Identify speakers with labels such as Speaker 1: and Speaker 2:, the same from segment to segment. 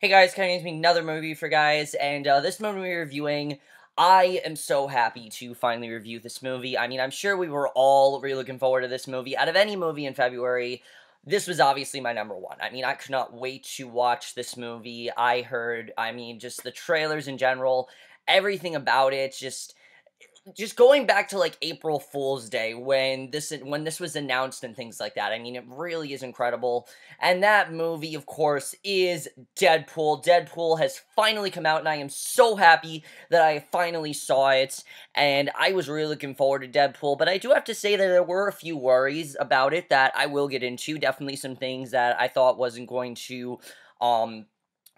Speaker 1: Hey guys, coming to me another movie for guys, and uh, this movie we're reviewing, I am so happy to finally review this movie. I mean, I'm sure we were all really looking forward to this movie. Out of any movie in February, this was obviously my number one. I mean, I could not wait to watch this movie. I heard, I mean, just the trailers in general, everything about it, just just going back to like April Fool's Day when this when this was announced and things like that. I mean, it really is incredible. And that movie, of course, is Deadpool. Deadpool has finally come out, and I am so happy that I finally saw it. And I was really looking forward to Deadpool, but I do have to say that there were a few worries about it that I will get into. Definitely some things that I thought wasn't going to um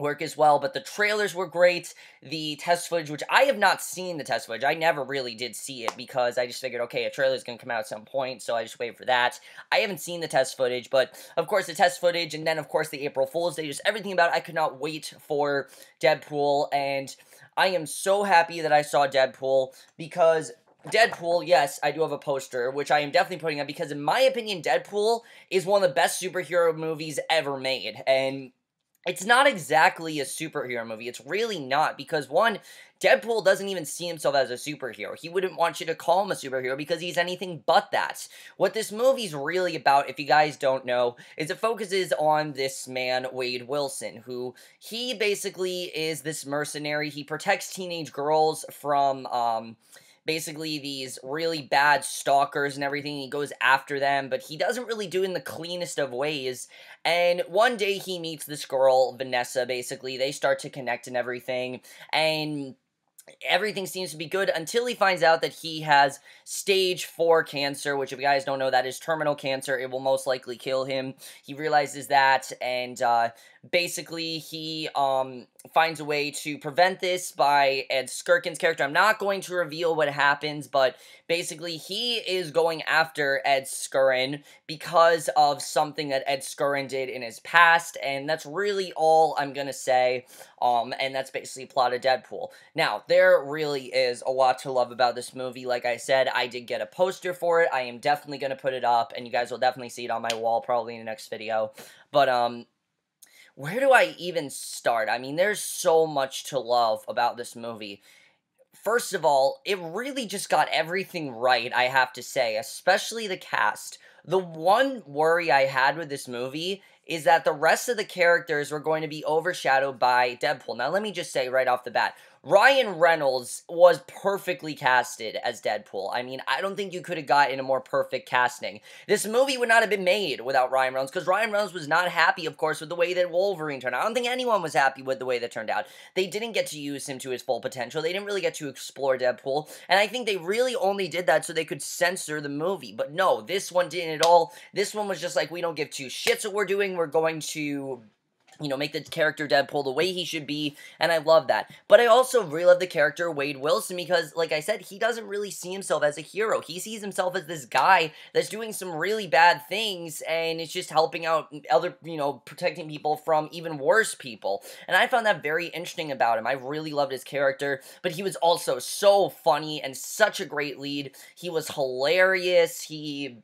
Speaker 1: work as well, but the trailers were great. The test footage, which I have not seen the test footage, I never really did see it because I just figured, okay, a trailer is going to come out at some point, so I just wait for that. I haven't seen the test footage, but of course the test footage, and then of course the April Fool's Day, just everything about it, I could not wait for Deadpool, and I am so happy that I saw Deadpool because Deadpool, yes, I do have a poster, which I am definitely putting up because, in my opinion, Deadpool is one of the best superhero movies ever made. And it's not exactly a superhero movie. It's really not because one, Deadpool doesn't even see himself as a superhero. He wouldn't want you to call him a superhero because he's anything but that. What this movie's really about, if you guys don't know, is it focuses on this man, Wade Wilson, who he basically is this mercenary. He protects teenage girls from, um, basically these really bad stalkers and everything. He goes after them, but he doesn't really do it in the cleanest of ways. And one day he meets this girl, Vanessa, basically. They start to connect and everything. And everything seems to be good until he finds out that he has stage 4 cancer, which if you guys don't know, that is terminal cancer. It will most likely kill him. He realizes that, and uh, basically he um finds a way to prevent this by Ed Skrein's character. I'm not going to reveal what happens, but basically he is going after Ed Skrein because of something that Ed Skirkin did in his past, and that's really all I'm gonna say. Um, and that's basically plot of Deadpool. Now, there really is a lot to love about this movie. Like I said, I did get a poster for it. I am definitely gonna put it up, and you guys will definitely see it on my wall probably in the next video. But um where do I even start? I mean, there's so much to love about this movie. First of all, it really just got everything right, I have to say, especially the cast. The one worry I had with this movie is that the rest of the characters were going to be overshadowed by Deadpool. Now, let me just say right off the bat Ryan Reynolds was perfectly casted as Deadpool. I mean, I don't think you could have gotten a more perfect casting. This movie would not have been made without Ryan Reynolds because Ryan Reynolds was not happy, of course, with the way that Wolverine turned out. I don't think anyone was happy with the way that turned out. They didn't get to use him to his full potential. They didn't really get to explore Deadpool, and I think they really only did that so they could censor the movie. But no, this one didn't at all. This one was just like, we don't give two shits what we're doing. We're going to you know, make the character Deadpool the way he should be, and I love that. But I also really love the character Wade Wilson because, like I said, he doesn't really see himself as a hero. He sees himself as this guy that's doing some really bad things, and it's just helping out other, you know, protecting people from even worse people. And I found that very interesting about him. I really loved his character, but he was also so funny and such a great lead. He was hilarious. He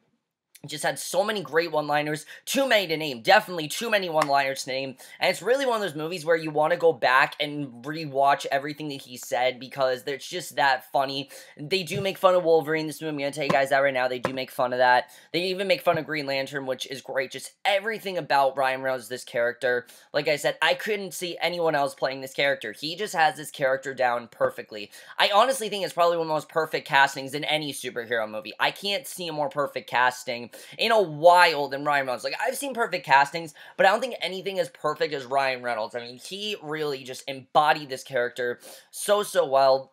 Speaker 1: just had so many great one-liners, too many to name, definitely too many one-liners to name, and it's really one of those movies where you want to go back and rewatch everything that he said because it's just that funny. They do make fun of Wolverine this movie, I'm gonna tell you guys that right now, they do make fun of that. They even make fun of Green Lantern, which is great, just everything about Ryan Reynolds, this character. Like I said, I couldn't see anyone else playing this character. He just has this character down perfectly. I honestly think it's probably one of the most perfect castings in any superhero movie. I can't see a more perfect casting in a while than Ryan Reynolds. Like, I've seen perfect castings, but I don't think anything as perfect as Ryan Reynolds. I mean, he really just embodied this character so, so well.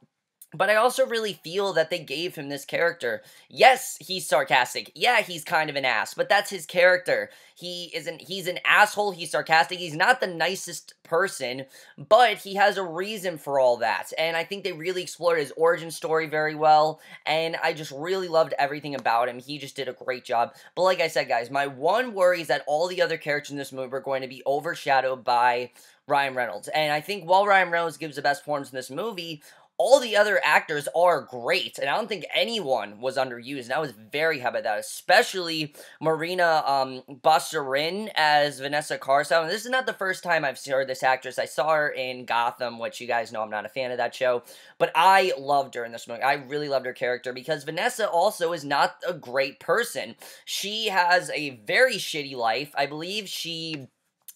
Speaker 1: But I also really feel that they gave him this character. Yes, he's sarcastic. Yeah, he's kind of an ass, but that's his character. He isn't he's an asshole, he's sarcastic. He's not the nicest person, but he has a reason for all that. And I think they really explored his origin story very well, and I just really loved everything about him. He just did a great job. But like I said, guys, my one worry is that all the other characters in this movie are going to be overshadowed by Ryan Reynolds. And I think while Ryan Reynolds gives the best performance in this movie, all the other actors are great, and I don't think anyone was underused. And I was very happy about that, especially Morena um, as Vanessa Carlysle. This is not the first time I've heard this actress. I saw her in Gotham, which you guys know I'm not a fan of that show, but I loved her in this movie. I really loved her character because Vanessa also is not a great person. She has a very shitty life. I believe she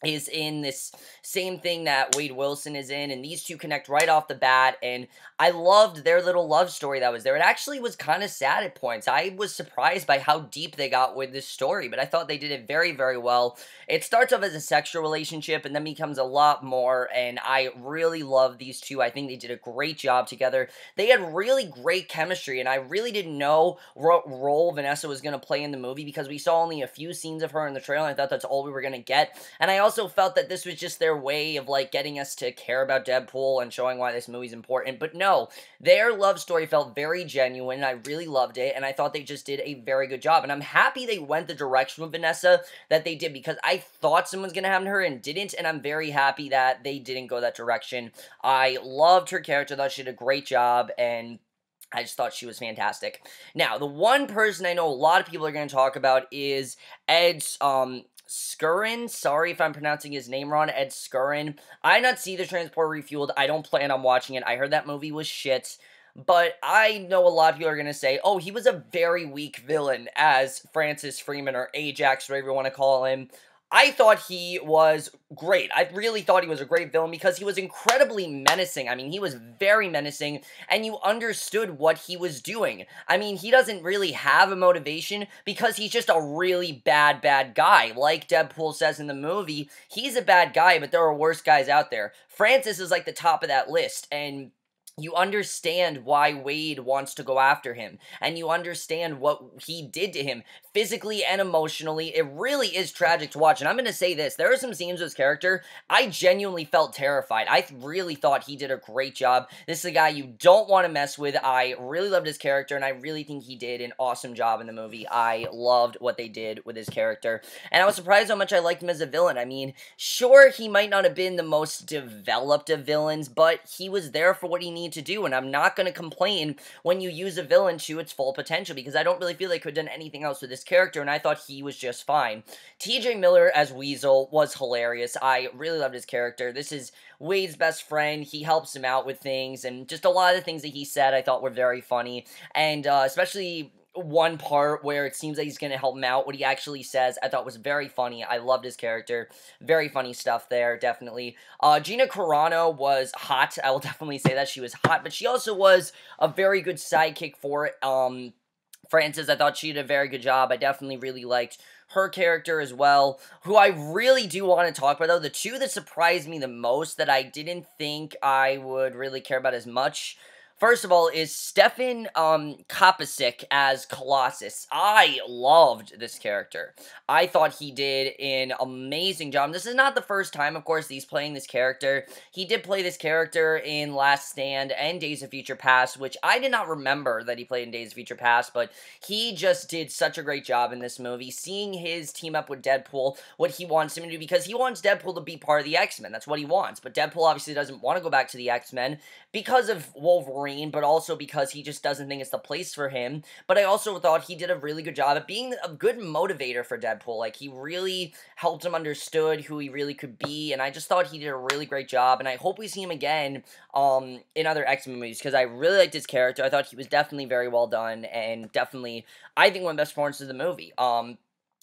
Speaker 1: is in this same thing that Wade Wilson is in, and these two connect right off the bat. And I loved their little love story that was there. It actually was kind of sad at points. I was surprised by how deep they got with this story, but I thought they did it very, very well. It starts off as a sexual relationship and then becomes a lot more, and I really love these two. I think they did a great job together. They had really great chemistry, and I really didn't know what role Vanessa was going to play in the movie because we saw only a few scenes of her in the trailer. I thought that's all we were going to get. And I also felt that this was just their way of like getting us to care about Deadpool and showing why this movie's important. But no, their love story felt very genuine. and I really loved it, and I thought they just did a very good job. And I'm happy they went the direction with Vanessa that they did because I thought someone's gonna happen to her and didn't, and I'm very happy that they didn't go that direction. I loved her character; thought she did a great job, and I just thought she was fantastic. Now, the one person I know a lot of people are going to talk about is Ed's um, Skrein. Sorry if I'm pronouncing his name wrong. Ed Skrein. I not see the transport refueled. I don't plan on watching it. I heard that movie was shit. But I know a lot of people are going to say, oh, he was a very weak villain as Francis Freeman or Ajax, whatever you want to call him. I thought he was great. I really thought he was a great villain because he was incredibly menacing. I mean, he was very menacing, and you understood what he was doing. I mean, he doesn't really have a motivation because he's just a really bad, bad guy. Like Deadpool says in the movie, he's a bad guy, but there are worse guys out there. Francis is like the top of that list, and you understand why Wade wants to go after him, and you understand what he did to him physically and emotionally. It really is tragic to watch. And I'm going to say this there are some scenes with his character I genuinely felt terrified. I really thought he did a great job. This is a guy you don't want to mess with. I really loved his character, and I really think he did an awesome job in the movie. I loved what they did with his character, and I was surprised how much I liked him as a villain. I mean, sure, he might not have been the most developed of villains, but he was there for what he needed to do, and I'm not going to complain when you use a villain to its full potential because I don't really feel they could have done anything else with this character, and I thought he was just fine. TJ Miller as Weasel was hilarious. I really loved his character. This is Wade's best friend. He helps him out with things, and just a lot of the things that he said I thought were very funny, and uh, especially one part where it seems like he's going to help him out. What he actually says, I thought was very funny. I loved his character. Very funny stuff there, definitely. Uh, Gina Carano was hot. I will definitely say that she was hot, but she also was a very good sidekick for um, Francis. I thought she did a very good job. I definitely really liked her character as well, who I really do want to talk about, though. The two that surprised me the most that I didn't think I would really care about as much First of all, is Stefan um, as Colossus. I loved this character. I thought he did an amazing job. This is not the first time, of course, he's playing this character. He did play this character in Last Stand and Days of Future Past, which I did not remember that he played in Days of Future Past, but he just did such a great job in this movie. Seeing his team up with Deadpool, what he wants him to do, because he wants Deadpool to be part of the X Men. That's what he wants. But Deadpool obviously doesn't want to go back to the X Men because of Wolverine Wolverine, but also because he just doesn't think it's the place for him. But I also thought he did a really good job at being a good motivator for Deadpool. Like, he really helped him understood who he really could be, and I just thought he did a really great job, and I hope we see him again um, in other X-Men movies, because I really liked his character. I thought he was definitely very well done, and definitely, I think, one of the best performances of the movie. Um,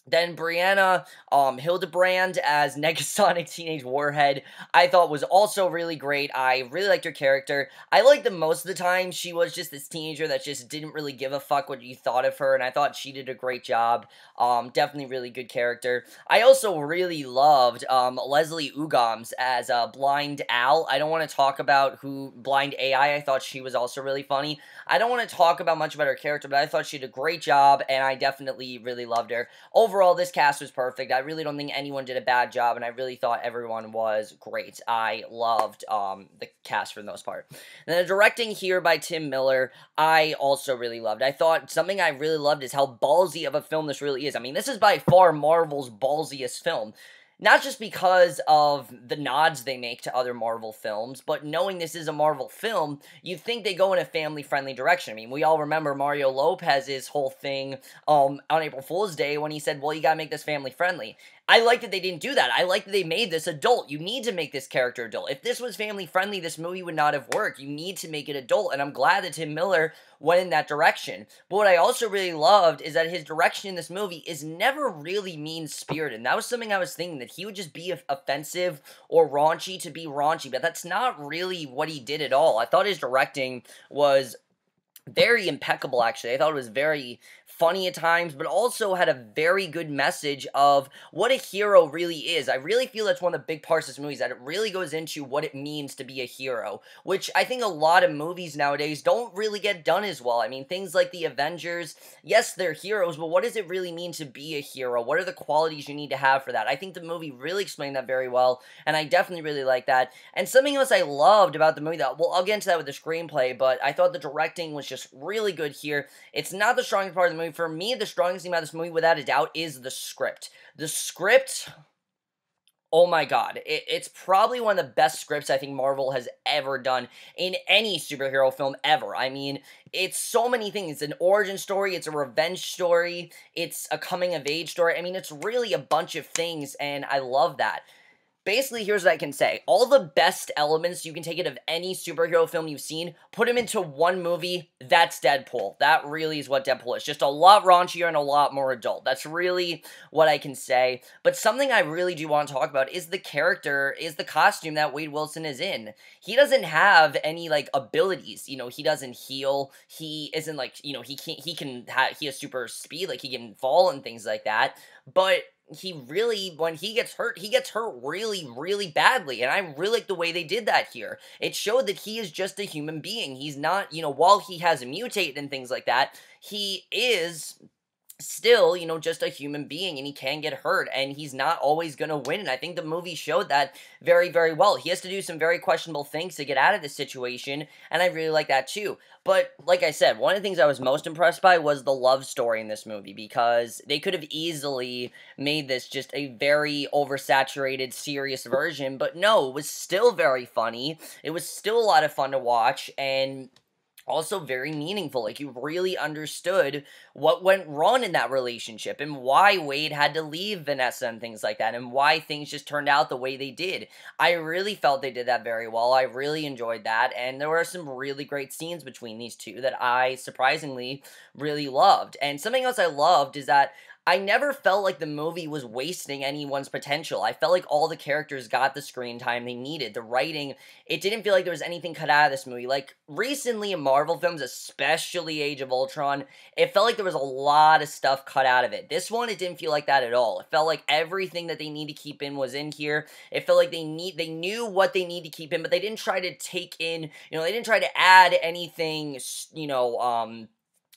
Speaker 1: then Brianna um, Hildebrand as Negasonic Teenage Warhead, I thought was also really great. I really liked her character. I liked that most of the time she was just this teenager that just didn't really give a fuck what you thought of her, and I thought she did a great job. Um, definitely really good character. I also really loved um, Leslie Uggams as uh, Blind Al. I don't want to talk about who Blind Al. I thought she was also really funny. I don't want to talk about much about her character, but I thought she did a great job, and I definitely really loved her. Overall, this cast was perfect. I really don't think anyone did a bad job, and I really thought everyone was great. I loved um, the cast for the most part. And the directing here by Tim Miller, I also really loved. I thought something I really loved is how ballsy of a film this really is. I mean, this is by far Marvel's ballsiest film. Not just because of the nods they make to other Marvel films, but knowing this is a Marvel film, you think they go in a family-friendly direction. I mean, we all remember Mario Lopez's whole thing um, on April Fool's Day when he said, well, you gotta make this family-friendly. I like that they didn't do that. I like that they made this adult. You need to make this character adult. If this was family friendly, this movie would not have worked. You need to make it adult, and I'm glad that Tim Miller went in that direction. But what I also really loved is that his direction in this movie is never really mean spirited. And that was something I was thinking that he would just be offensive or raunchy to be raunchy, but that's not really what he did at all. I thought his directing was very impeccable actually i thought it was very funny at times, but also had a very good message of what a hero really is. I really feel that's one of the big parts of this movie that it really goes into what it means to be a hero, which I think a lot of movies nowadays don't really get done as well. I mean, things like the Avengers, yes, they're heroes, but what does it really mean to be a hero? What are the qualities you need to have for that? I think the movie really explained that very well, and I definitely really like that. And something else I loved about the movie that, well, I'll get into that with the screenplay, but I thought the directing was just really good here. It's not the strongest part of the movie movie. For me, the strongest thing about this movie, without a doubt, is the script. The script oh my god it, it's probably one of the best scripts i think marvel has ever done in any superhero film ever i mean it's so many things it's an origin story it's a revenge story it's a coming of age story i mean it's really a bunch of things and i love that basically, here's what I can say. All the best elements you can take it of any superhero film you've seen, put them into one movie, that's Deadpool. That really is what Deadpool is. Just a lot raunchier and a lot more adult. That's really what I can say. But something I really do want to talk about is the character, is the costume that Wade Wilson is in. He doesn't have any, like, abilities. You know, he doesn't heal. He isn't, like, you know, he can't, he can, have, he has super speed, like, he can fall and things like that. But he really when he gets hurt he gets hurt really really badly and i really like the way they did that here. It showed that he is just a human being. He's not you know while he has a mutate and things like that he is still, you know, just a human being and he can get hurt and he's not always going to win. And I think the movie showed that very, very well. He has to do some very questionable things to get out of this situation, and I really like that too. But like I said, one of the things I was most impressed by was the love story in this movie because they could have easily made this just a very oversaturated, serious version, but no, it was still very funny. It was still a lot of fun to watch, and also very meaningful. Like you really understood what went wrong in that relationship and why Wade had to leave Vanessa and things like that and why things just turned out the way they did. I really felt they did that very well. I really enjoyed that and there were some really great scenes between these two that I surprisingly really loved. And something else I loved is that I never felt like the movie was wasting anyone's potential. I felt like all the characters got the screen time they needed. The writing, it didn't feel like there was anything cut out of this movie. Like recently in Marvel films, especially Age of Ultron, it felt like there was a lot of stuff cut out of it. This one, it didn't feel like that at all. It felt like everything that they need to keep in was in here. It felt like they need they knew what they need to keep in, but they didn't try to take in, you know, they didn't try to add anything, you know, um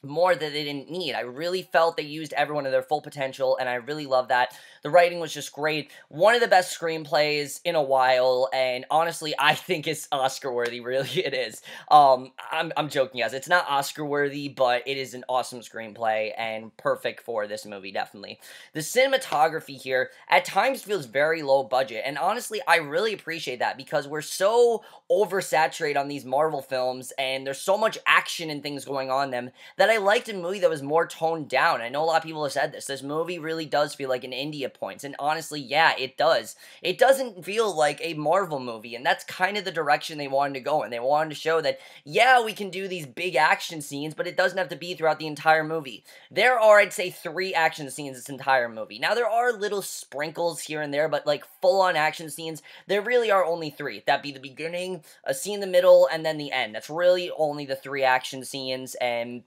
Speaker 1: more that they didn't need. I really felt they used everyone to their full potential, and I really love that. The writing was just great. One of the best screenplays in a while, and honestly, I think it's Oscar worthy. Really, it is. Um, I'm I'm joking, guys. It's not Oscar worthy, but it is an awesome screenplay and perfect for this movie. Definitely. The cinematography here at times feels very low budget, and honestly, I really appreciate that because we're so oversaturated on these Marvel films, and there's so much action and things going on them that I liked a movie that was more toned down. I know a lot of people have said this. This movie really does feel like an India points. And honestly, yeah, it does. It doesn't feel like a Marvel movie, and that's kind of the direction they wanted to go in. They wanted to show that, yeah, we can do these big action scenes, but it doesn't have to be throughout the entire movie. There are, I'd say, three action scenes this entire movie. Now, there are little sprinkles here and there, but like full on action scenes, there really are only three. That be the beginning, a scene in the middle, and then the end. That's really only the three action scenes, and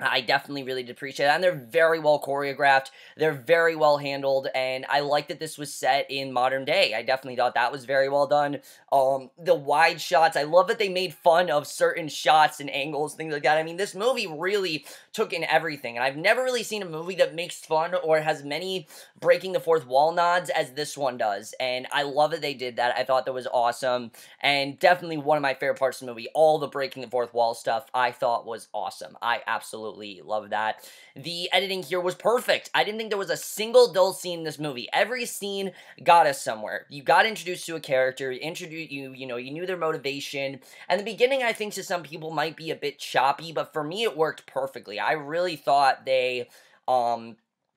Speaker 1: I definitely really did appreciate it. And they're very well choreographed. They're very well handled. And I like that this was set in modern day. I definitely thought that was very well done. Um, the wide shots, I love that they made fun of certain shots and angles, things like that. I mean, this movie really took in everything. And I've never really seen a movie that makes fun or has many breaking the fourth wall nods as this one does. And I love that they did that. I thought that was awesome. And definitely one of my favorite parts of the movie. All the breaking the fourth wall stuff I thought was awesome. I absolutely absolutely love that. The editing here was perfect. I didn't think there was a single dull scene in this movie. Every scene got us somewhere. You got introduced to a character, introduced you, you know, you knew their motivation. And the beginning, I think, to some people might be a bit choppy, but for me, it worked perfectly. I really thought they um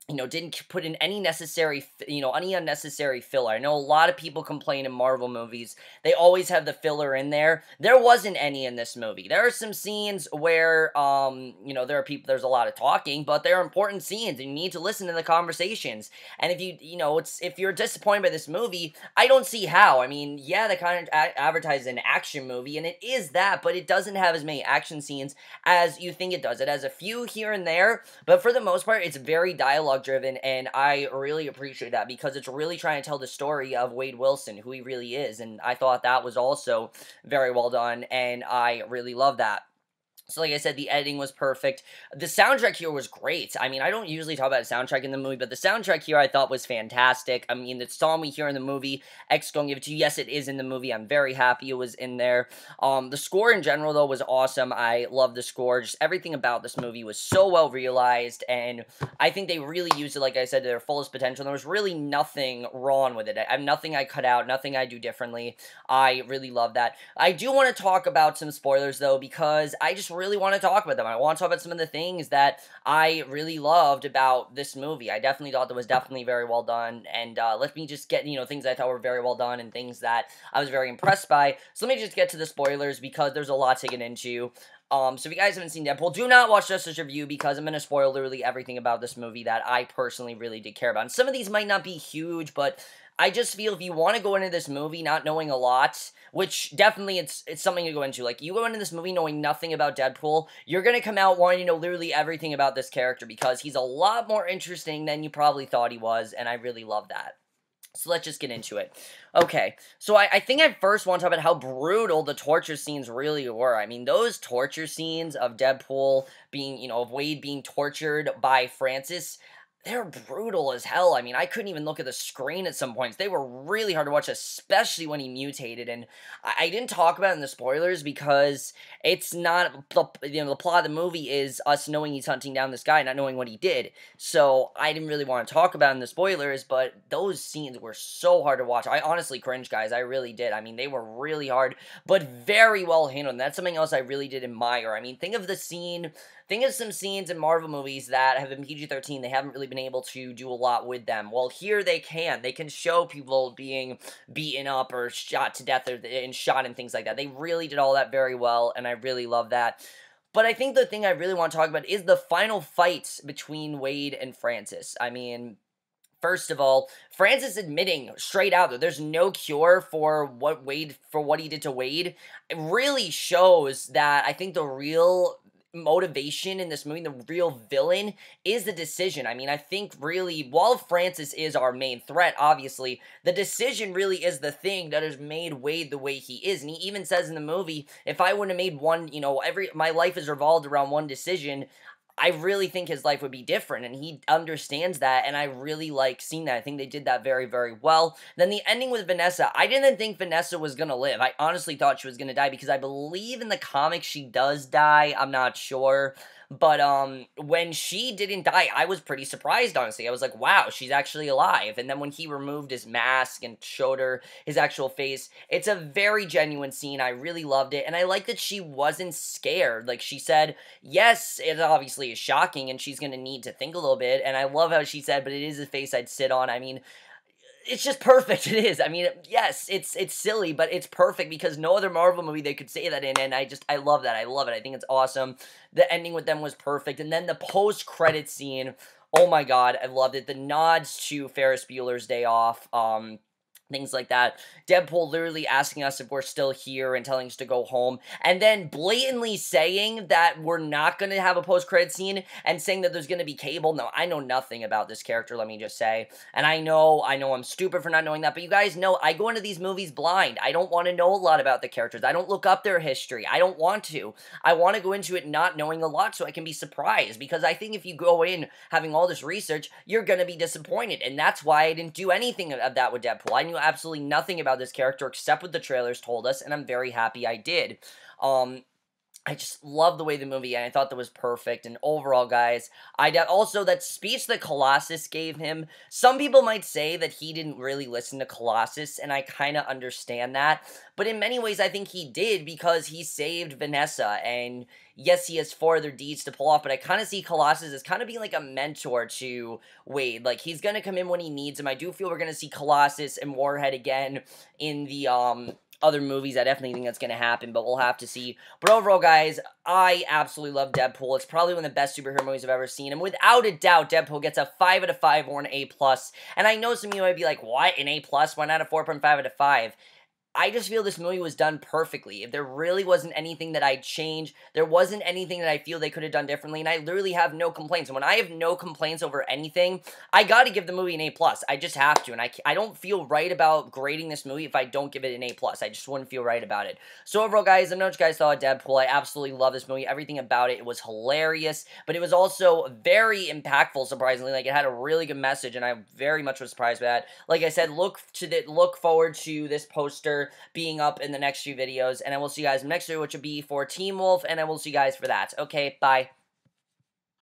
Speaker 1: you know, didn't put in any necessary, you know, any unnecessary filler. I know a lot of people complain in Marvel movies. They always have the filler in there. There wasn't any in this movie. There are some scenes where, um, you know, there are people, there's a lot of talking, but they're important scenes and you need to listen to the conversations. And if you, you know, it's, if you're disappointed by this movie, I don't see how. I mean, yeah, they kind of advertise an action movie and it is that, but it doesn't have as many action scenes as you think it does. It has a few here and there, but for the most part, it's very dialogue dialogue driven, and I really appreciate that because it's really trying to tell the story of Wade Wilson, who he really is, and I thought that was also very well done, and I really love that. So, like I said, the editing was perfect. The soundtrack here was great. I mean, I don't usually talk about soundtrack in the movie, but the soundtrack here I thought was fantastic. I mean, the song we hear in the movie, X Gonna Give It To You, yes, it is in the movie. I'm very happy it was in there. Um, the score in general, though, was awesome. I love the score. Just everything about this movie was so well realized, and I think they really used it, like I said, to their fullest potential. There was really nothing wrong with it. I have nothing I cut out, nothing I do differently. I really love that. I do want to talk about some spoilers, though, because I just really want to talk about them. I want to talk about some of the things that I really loved about this movie. I definitely thought that was definitely very well done. And uh, let me just get, you know, things I thought were very well done and things that I was very impressed by. So let me just get to the spoilers because there's a lot to get into. Um, so if you guys haven't seen Deadpool, do not watch just this review because I'm going to spoil literally everything about this movie that I personally really did care about. And some of these might not be huge, but I just feel if you want to go into this movie not knowing a lot, which definitely it's it's something to go into. Like you go into this movie knowing nothing about Deadpool, you're gonna come out wanting to know literally everything about this character because he's a lot more interesting than you probably thought he was, and I really love that. So let's just get into it. Okay, so I, I think I first want to talk about how brutal the torture scenes really were. I mean, those torture scenes of Deadpool being, you know, of Wade being tortured by Francis, they're brutal as hell. I mean, I couldn't even look at the screen at some points. They were really hard to watch, especially when he mutated. And I, I didn't talk about in the spoilers because it's not the you know the plot of the movie is us knowing he's hunting down this guy, not knowing what he did. So I didn't really want to talk about in the spoilers. But those scenes were so hard to watch. I honestly cringed, guys. I really did. I mean, they were really hard, but very well handled. And that's something else I really did admire. I mean, think of the scene Think of some scenes in Marvel movies that have been PG 13, they haven't really been able to do a lot with them. Well, here they can. They can show people being beaten up or shot to death or, and shot and things like that. They really did all that very well, and I really love that. But I think the thing I really want to talk about is the final fight between Wade and Francis. I mean, First of all, Francis admitting straight out that there's no cure for what Wade for what he did to Wade. It really shows that I think the real motivation in this movie, the real villain, is the decision. I mean, I think really, while Francis is our main threat, obviously, the decision really is the thing that has made Wade the way he is. And he even says in the movie, if I wouldn't have made one, you know, every my life is revolved around one decision, I really think his life would be different, and he understands that, and I really like seeing that. I think they did that very, very well. Then the ending with Vanessa, I didn't think Vanessa was gonna live. I honestly thought she was gonna die because I believe in the comics she does die. I'm not sure. But um, when she didn't die, I was pretty surprised, honestly. I was like, wow, she's actually alive. And then when he removed his mask and showed her his actual face, it's a very genuine scene. I really loved it. And I like that she wasn't scared. Like she said, yes, it obviously is shocking and she's going to need to think a little bit. And I love how she said, but it is a face I'd sit on. I mean, it's just perfect. It is. I mean, yes, it's it's silly, but it's perfect because no other Marvel movie they could say that in, and I just I love that. I love it. I think it's awesome. The ending with them was perfect, and then the post credit scene. Oh my god, I loved it. The nods to Ferris Bueller's Day Off. Um, things like that. Deadpool literally asking us if we're still here and telling us to go home, and then blatantly saying that we're not going to have a post credit scene and saying that there's going to be cable. No, I know nothing about this character, let me just say. And I know, I know I'm stupid for not knowing that, but you guys know I go into these movies blind. I don't want to know a lot about the characters. I don't look up their history. I don't want to. I want to go into it not knowing a lot so I can be surprised because I think if you go in having all this research, you're going to be disappointed. And that's why I didn't do anything of that with Deadpool. I knew absolutely nothing about this character except what the trailers told us, and I'm very happy I did. Um, I just love the way the movie and I thought that was perfect. And overall, guys, I doubt also that speech that Colossus gave him. Some people might say that he didn't really listen to Colossus, and I kind of understand that. But in many ways, I think he did because he saved Vanessa. And yes, he has four other deeds to pull off, but I kind of see Colossus as kind of being like a mentor to Wade. Like he's gonna come in when he needs him. I do feel we're gonna see Colossus and Warhead again in the um other movies. I definitely think that's going to happen, but we'll have to see. But overall, guys, I absolutely love Deadpool. It's probably one of the best superhero movies I've ever seen, and without a doubt, Deadpool gets a 5 out of 5 or an A+. plus. And I know some of you might be like, what, an A+, plus? why not a 4.5 out of 5? I just feel this movie was done perfectly. If there really wasn't anything that I'd change, there wasn't anything that I feel they could have done differently, and I literally have no complaints. And when I have no complaints over anything, I got to give the movie an A plus. I just have to, and I I don't feel right about grading this movie if I don't give it an A plus. I just wouldn't feel right about it. So overall, guys, I know what you guys of Deadpool. I absolutely love this movie. Everything about it, it was hilarious, but it was also very impactful. Surprisingly, like it had a really good message, and I very much was surprised by that. Like I said, look to the look forward to this poster being up in the next few videos. And I will see you guys next video, which will be for Teen Wolf. And I will see you guys for that. Okay, bye.